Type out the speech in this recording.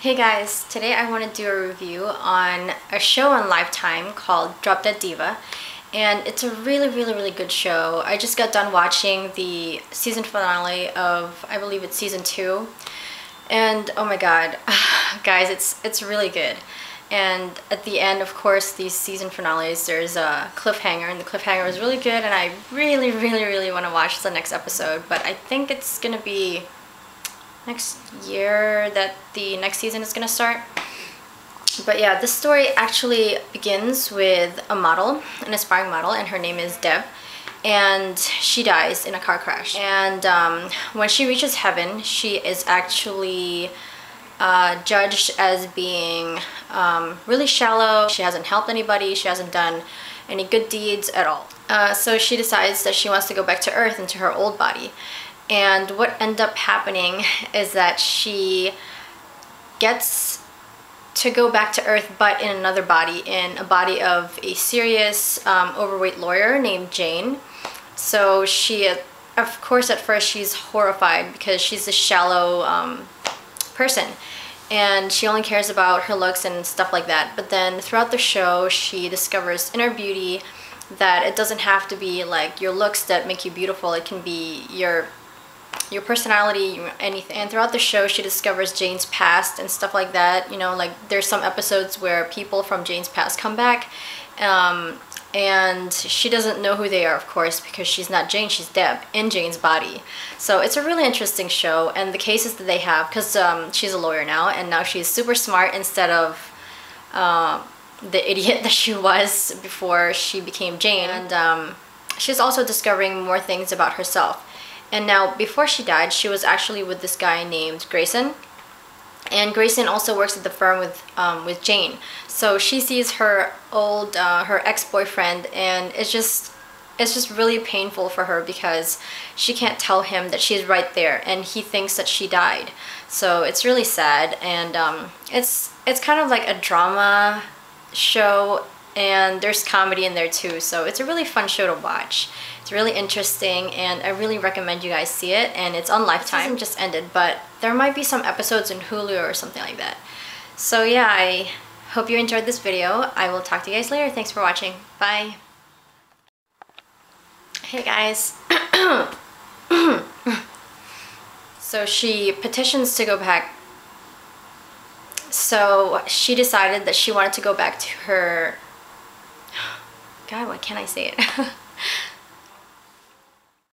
Hey guys, today I want to do a review on a show on Lifetime called Drop Dead Diva and it's a really really really good show. I just got done watching the season finale of I believe it's season 2 and oh my god guys it's it's really good and at the end of course these season finales there's a cliffhanger and the cliffhanger was really good and I really really really want to watch the next episode but I think it's gonna be next year that the next season is gonna start. But yeah, this story actually begins with a model, an aspiring model, and her name is Deb. And she dies in a car crash. And um, when she reaches heaven, she is actually uh, judged as being um, really shallow. She hasn't helped anybody. She hasn't done any good deeds at all. Uh, so she decides that she wants to go back to Earth into her old body. And what ended up happening is that she gets to go back to Earth, but in another body, in a body of a serious, um, overweight lawyer named Jane. So she, of course, at first she's horrified because she's a shallow um, person and she only cares about her looks and stuff like that. But then throughout the show, she discovers inner beauty that it doesn't have to be like your looks that make you beautiful. It can be your your personality, anything. And throughout the show, she discovers Jane's past and stuff like that. You know, like there's some episodes where people from Jane's past come back. Um, and she doesn't know who they are, of course, because she's not Jane, she's Deb in Jane's body. So it's a really interesting show, and the cases that they have, because um, she's a lawyer now, and now she's super smart instead of uh, the idiot that she was before she became Jane. And um, she's also discovering more things about herself. And now, before she died, she was actually with this guy named Grayson. And Grayson also works at the firm with um, with Jane. So she sees her old, uh, her ex-boyfriend, and it's just it's just really painful for her because she can't tell him that she's right there, and he thinks that she died. So it's really sad, and um, it's it's kind of like a drama show and there's comedy in there too so it's a really fun show to watch. It's really interesting and I really recommend you guys see it and it's on Lifetime. Just ended but there might be some episodes in Hulu or something like that. So yeah I hope you enjoyed this video. I will talk to you guys later. Thanks for watching. Bye. Hey guys. So she petitions to go back. So she decided that she wanted to go back to her God, why can't I say it?